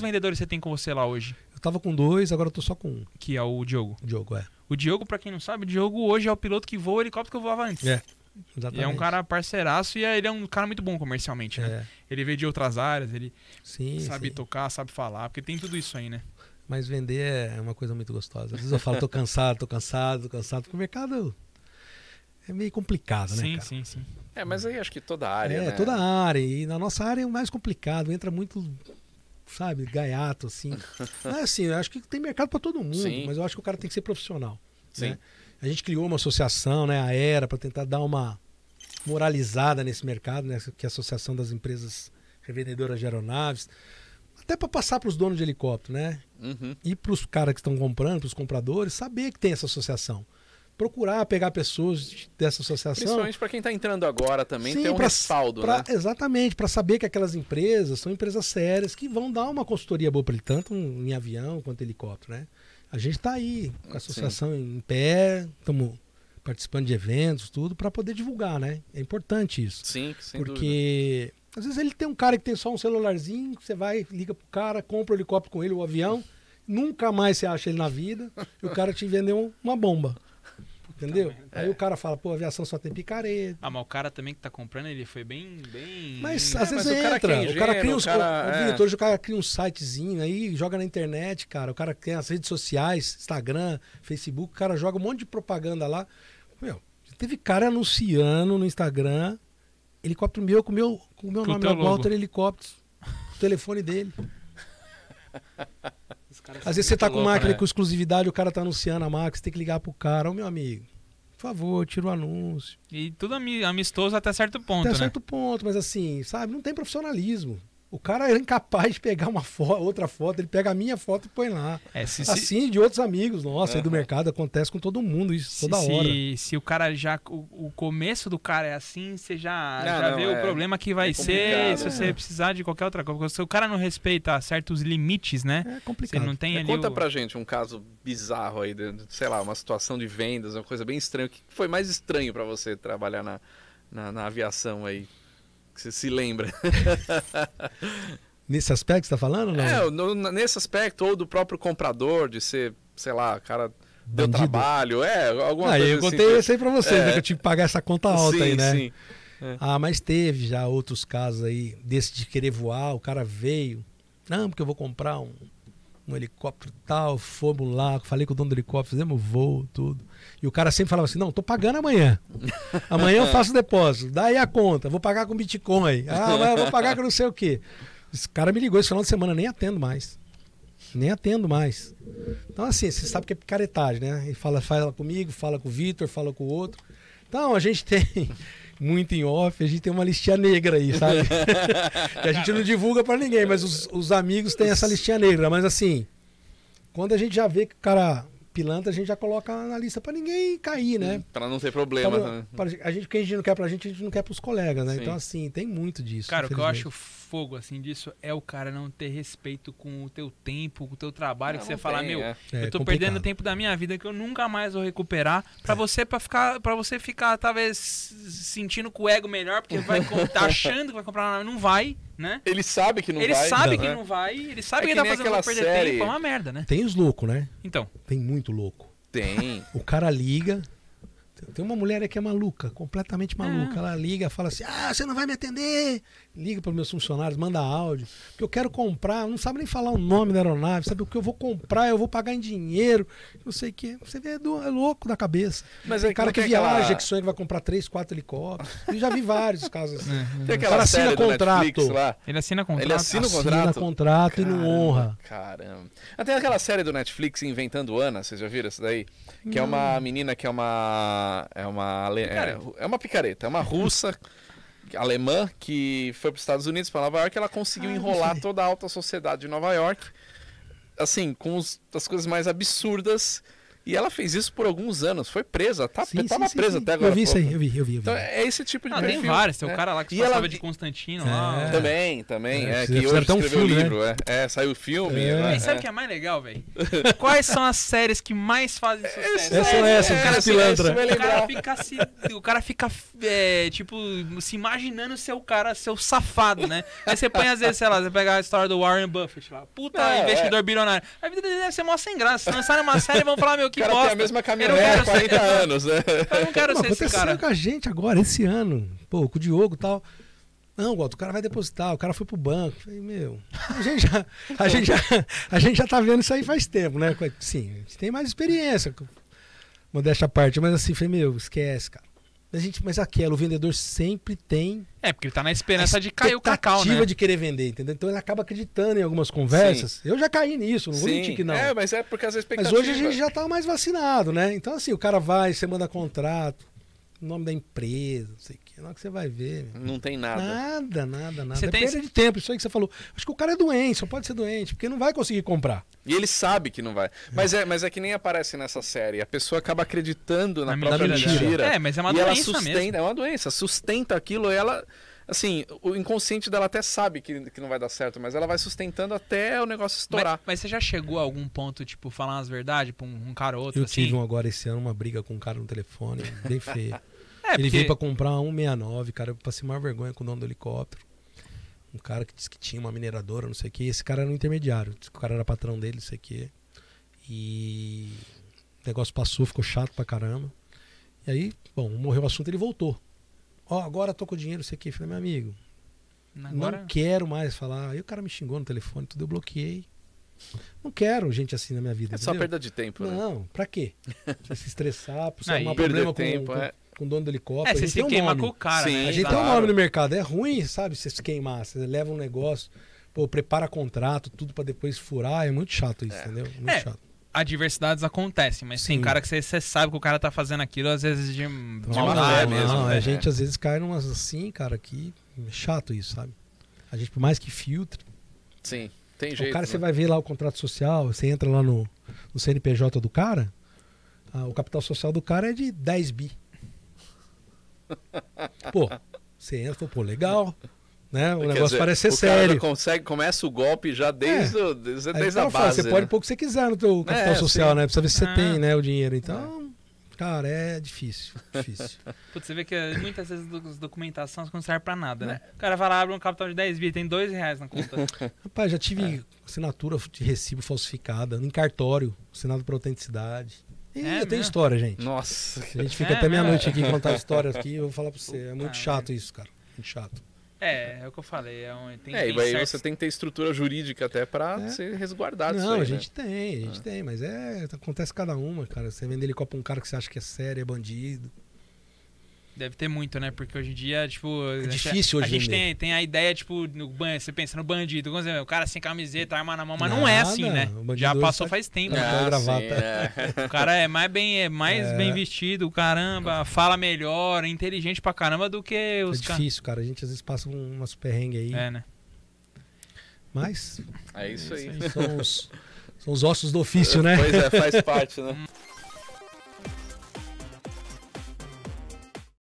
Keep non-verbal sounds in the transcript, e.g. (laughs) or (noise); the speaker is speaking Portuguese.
Quantos vendedores você tem com você lá hoje? Eu tava com dois, agora eu tô só com um. Que é o Diogo. O Diogo, é. O Diogo, pra quem não sabe, o Diogo hoje é o piloto que voa o helicóptero que eu voava antes. É. E Exatamente. é um cara parceiraço e é- ele é um cara muito bom comercialmente, né? É, Ele veio de outras áreas, ele sim, sabe sim. tocar, sabe falar, porque tem tudo isso aí, né? Mas vender é uma coisa muito gostosa. Às vezes eu falo, tô cansado, tô cansado, tô cansado, porque o mercado é meio complicado, né, sim, cara? sim, sim. É, mas aí acho que toda a área, é, né? toda a área. E na nossa área é o mais complicado. Entra muito, sabe, gaiato, assim. (laughs) Não é assim, eu acho que tem mercado para todo mundo, Sim. mas eu acho que o cara tem que ser profissional. Sim. né? A gente criou uma associação, né, a ERA, para tentar dar uma moralizada nesse mercado, né, que é a Associação das Empresas Revendedoras de Aeronaves. Até para passar para os donos de helicóptero, né? Uhum. e para os caras que estão comprando, para os compradores, saber que tem essa associação. Procurar pegar pessoas dessa associação. Principalmente para quem tá entrando agora também, Sim, ter um pra- respaldo, pra- né? Exatamente, para saber que aquelas empresas são empresas sérias que vão dar uma consultoria boa para ele, tanto em avião quanto em helicóptero. Né? A gente está aí com a associação em pé, estamos participando de eventos, tudo, para poder divulgar. né? É importante isso. Sim, sem dúvida. porque às vezes ele tem um cara que tem só um celularzinho, você vai, liga pro cara, compra o helicóptero com ele, o avião, nunca mais você acha ele na vida, e o cara te vendeu uma bomba. Entendeu? Aí o cara fala, pô, aviação só tem picareta. Ah, mas o cara também que tá comprando, ele foi bem. bem... Mas É, às vezes mas o cara entra, que é o cara cria uns. o cara- o, é. O cara cria um sitezinho aí, joga na internet, cara. O cara tem as redes sociais, Instagram, Facebook, o cara joga um monte de propaganda lá. Meu, teve cara anunciando no Instagram helicóptero meu com o meu, com o meu Com o nome, é Walter logo. Helicópteros. O telefone dele. (laughs) Às vezes você tá com loucos, máquina né? com exclusividade, o cara tá anunciando a máquina, você tem que ligar pro cara, ô meu amigo. Por favor, tira o anúncio. E tudo ami- amistoso até certo ponto, Até né? certo ponto, mas assim, sabe, não tem profissionalismo. O cara é incapaz de pegar uma foto, outra foto, ele pega a minha foto e põe lá. É, se, se, Assim, de outros amigos nossos aí do mercado, acontece com todo mundo isso, se, toda hora. se, se o cara já. O, o começo do cara é assim, você já, Não, já não, vê é- o problema que vai é ser se é. você precisar de qualquer outra coisa. Se o cara não respeita certos limites, né? É Você complicado. não tem ali. Conta o- pra gente um caso bizarro aí, de, sei lá, uma situação de vendas, uma coisa bem estranha. O que foi mais estranho pra você trabalhar na, na, na aviação aí? Que você se lembra? (laughs) Nesse aspecto que você tá falando? Não? É, no- nesse aspecto, ou do próprio comprador, de ser, sei lá, cara deu Bandido. trabalho, é, alguma Ah, coisa eu assim. contei esse aí pra vocês, É. né, que eu tive que pagar essa conta alta sim, aí, né? Sim. Ah, mas teve já outros casos aí, desse de querer voar, o cara veio, não, porque eu vou comprar um, um helicóptero tal, fomos lá, falei com o dono do helicóptero, fizemos voo, tudo. E o cara sempre falava assim, não, tô pagando amanhã. Amanhã eu faço depósito, daí a conta, vou pagar com Bitcoin. Ah, mas eu vou pagar com não sei o quê. Esse cara me ligou esse final de semana, nem atendo mais. Nem atendo mais. Então, assim, você sabe que é picaretagem, né? Ele fala, fala comigo, fala com o Vitor, fala com o outro. Então, a gente (laughs) tem muito em off, a gente tem uma listinha negra aí, sabe? (laughs) que a gente não divulga pra ninguém, mas os, os amigos têm essa listinha negra. Mas assim, quando a gente já vê que o cara pilantra, a gente já coloca na lista pra ninguém cair, né? Pra não ter problema. Pra- né? pra- a gente, o que a gente não quer pra gente, a gente não quer pros colegas, né? Sim. Então, assim, tem muito disso. Cara, o que eu acho fogo, assim, disso é o cara não ter respeito com o teu tempo, com o teu trabalho, Não, que você não fala, tem, meu, é. É eu tô complicado. perdendo tempo da minha vida que eu nunca mais vou recuperar pra você para ficar para você ficar talvez sentindo com o ego melhor porque (laughs) vai tá achando que vai comprar não vai né Ele sabe que não ele vai. sabe né? que não vai ele sabe É que, que tá fazendo aquela pra perder série- tempo é uma merda né Tem os loucos, né? então Tem muito louco. Tem. O cara liga. Tem uma mulher que é maluca, completamente maluca. É. Ela liga, fala assim: Ah, você não vai me atender. Liga para meus funcionários, manda áudio. Porque eu quero comprar, não sabe nem falar o nome da aeronave, sabe o que eu vou comprar, eu vou pagar em dinheiro. Não sei o que. Você vê, é do- é louco da cabeça. Mas tem é cara não que tem viaja, aquela- que sonha que vai comprar três, quatro helicópteros. Eu já vi vários casos assim. (laughs) Tem O aquela cara assina série do contrato. Netflix lá. ele assina contrato Ele assina o Assina contrato. contrato e não Caramba, honra. Caramba. Até aquela série do Netflix Inventando Ana, vocês já viram essa daí? Que é uma menina que é uma. É uma. ale- É, é uma picareta, é uma russa alemã que foi para os Estados Unidos, para Nova York, ela conseguiu Ah, enrolar toda a alta sociedade de Nova York, assim, com os- as coisas mais absurdas E ela fez isso por alguns anos, foi presa, tá, Sim, tava sim, presa sim, até agora. Eu vi isso aí, eu vi, eu vi. Eu vi. Então é esse tipo de Ah, tem perfil. vários. Tem né? o cara lá que E passava ela- de Constantino lá. É. Também, também. É, É, que hoje um escreveu o filme, né? livro. É, é, saiu o filme. É. né? E sabe o que é mais legal, velho? Quais são as séries que mais fazem sucesso? Essa é essa, o cara pilantra. O cara fica se. O cara fica, é, tipo, se imaginando ser o cara, ser o safado, né? Aí você põe, às vezes, sei lá, você pega a história do Warren Buffett lá. Puta, É, investidor bilionário. A vida dele deve ser mó sem graça. Se lançarem uma série, vão falar, meu, O que cara bosta. tem a mesma caminhonete há 40 ser- anos, né? Eu não quero Pô, ser esse aconteceu cara. com a gente agora, esse ano. Pô, com o Diogo e tal. Não, Walter, o cara vai depositar, o cara foi pro banco. Eu Falei, meu, a gente, já, a, gente já, a gente já tá vendo isso aí faz tempo, né? Sim, a gente tem mais experiência. Modéstia à parte, mas assim, falei, meu, esquece, cara. A gente, mas aquela, o vendedor sempre tem É, porque ele tá na esperança de cair o cacau, expectativa né? de querer vender, entendeu? Então ele acaba acreditando em algumas conversas. Eu já caí nisso, não vou mentir que não. É, mas é porque as Mas expectativas. hoje a gente já tá mais vacinado, né? Então, assim, o cara vai, você manda contrato, nome da empresa, não sei o que. Na hora que você vai ver. Não tem nada. Nada, nada, nada. Você é tem perda de tempo, isso aí que você falou. Acho que o cara é doente, só pode ser doente, porque não vai conseguir comprar. E ele sabe que não vai. Mas é, mas é que nem aparece nessa série. A pessoa acaba acreditando na, Na própria mentira mentira. É, mas é uma e ela doença sustenta, mesmo. é uma doença, sustenta aquilo, ela assim, o inconsciente dela até sabe que, que não vai dar certo, mas ela vai sustentando até o negócio Mas, estourar. mas você já chegou a algum ponto, tipo, falar umas verdades pra um, um cara ou outro, Eu assim? tive um agora esse ano, uma briga com um cara no telefone, bem feia. (laughs) É, Ele porque... veio pra comprar um 169, cara, eu passei maior vergonha com o dono do helicóptero. Um cara que disse que tinha uma mineradora, não sei o que. Esse cara era um intermediário. Disse que o cara era patrão dele, não sei o que. E o negócio passou, ficou chato pra caramba. E aí, bom, morreu o assunto, ele voltou. Ó, agora tô com o dinheiro, não sei o que. Falei, meu amigo, Agora... não quero mais falar. Aí o cara me xingou no telefone, tudo eu bloqueei. Não quero gente assim na minha vida. É só entendeu? perda de tempo, né? Não, pra quê? Você se estressar, (laughs) pra arrumar perder problema com, tempo, com, é. Com o dono do É, helicóptero. você a gente se tem um queima nome. com o cara, Sim. né? A gente tem um Claro. nome no mercado. É ruim, sabe, você se queimar. Você leva um negócio, pô, prepara contrato, tudo pra depois furar. É muito chato isso, É. entendeu? Muito É. chato. Adversidades acontecem, mas tem Sim. cara que você, você sabe que o cara tá fazendo aquilo, às vezes de, maldade fé mesmo, não, né? a gente às vezes cai numas assim, cara, que é chato isso, sabe? A gente, por mais que filtre, Sim, tem jeito. o cara, né? você vai ver lá o contrato social, você entra lá no, no CNPJ do cara, ah, o capital social do cara é de 10 bi. (laughs) Pô, você entra, fala, pô, legal, né? O Quer negócio dizer, parece ser o cara sério. consegue, começa o golpe já desde, o- desde, desde o a cara fala, base. você né? pode pôr o que você quiser no teu capital É, social, sim. né? Precisa ver se você Ah. tem, né, o dinheiro. Então, cara, é difícil, difícil. (laughs) Putz, você vê que eh, muitas vezes as documentações não servem pra nada, né? O cara vai lá, abre um capital de 10 bi, tem 2 reais na conta. (laughs) Rapaz, já tive assinatura de recibo falsificada em cartório, assinado por autenticidade. E É eu tenho mesmo? história, gente. Nossa. A gente fica É, até meia-noite é. aqui contando histórias aqui, eu vou falar pra você. É muito Puta chato isso, cara. Muito chato. é, é o que eu falei. É, um, tem, É, e tem aí certos- você tem que ter estrutura jurídica até pra É. ser resguardado isso Não, aí, a né? gente tem, a gente Ah. tem, mas é. Acontece cada uma, cara. Você vende helicóptero pra um cara que você acha que é sério, é bandido. Deve ter muito, né? Porque hoje em dia, tipo. a gente- difícil hoje A gente tem, tem a ideia, tipo, no você pensa no bandido. O cara sem camiseta, arma na mão, mas não é Nada, assim, né? Já passou tá- faz tempo. tá- né? com a gravata. sim, é. O cara é mais bem, é mais É. bem vestido, caramba, fala melhor, é inteligente pra caramba do que É os caras. difícil, cara. A gente às vezes passa um- umas perrengues aí. É, né? Mas É isso aí. É isso são os, são os ossos do ofício, né? Pois é, faz parte, né? (laughs)